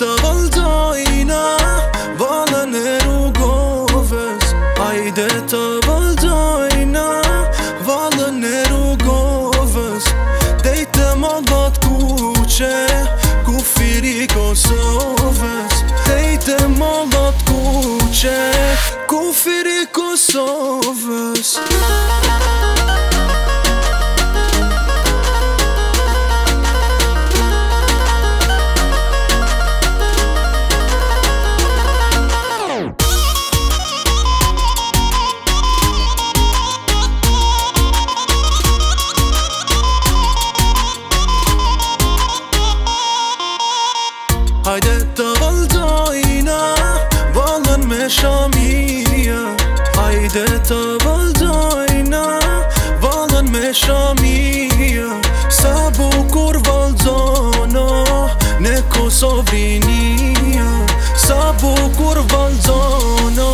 Të vëldojna, valën e rrugovës Ajde të vëldojna, valën e rrugovës Dejte më gëtë kuqë, ku firi Kosovës Dejte më gëtë kuqë, ku firi Kosovës Muzikë Show me, të valdojna no, me show me, sa bucur vanzo no, neco so vini, sa bucur vanzo no,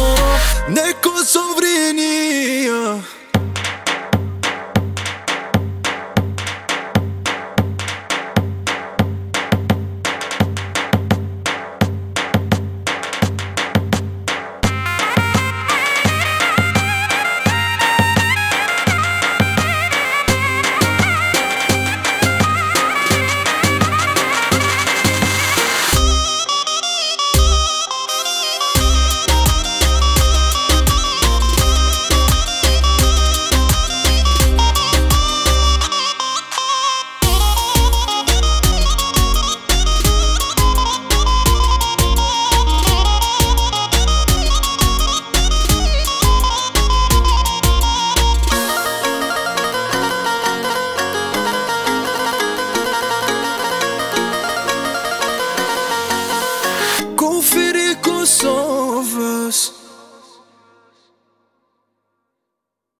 neco so vini